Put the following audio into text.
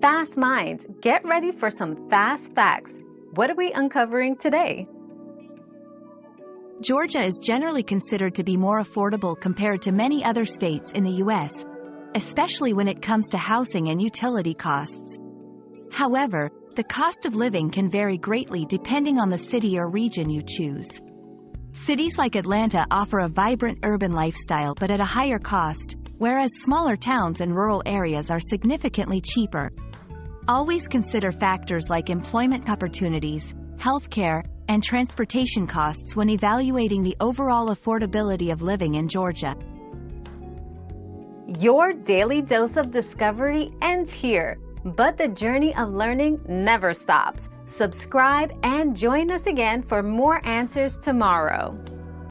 Fast minds, get ready for some fast facts. What are we uncovering today? Georgia is generally considered to be more affordable compared to many other states in the U.S., especially when it comes to housing and utility costs. However, the cost of living can vary greatly depending on the city or region you choose. Cities like Atlanta offer a vibrant urban lifestyle but at a higher cost, whereas smaller towns and rural areas are significantly cheaper. Always consider factors like employment opportunities, healthcare, and transportation costs when evaluating the overall affordability of living in Georgia. Your daily dose of discovery ends here, but the journey of learning never stops. Subscribe and join us again for more answers tomorrow.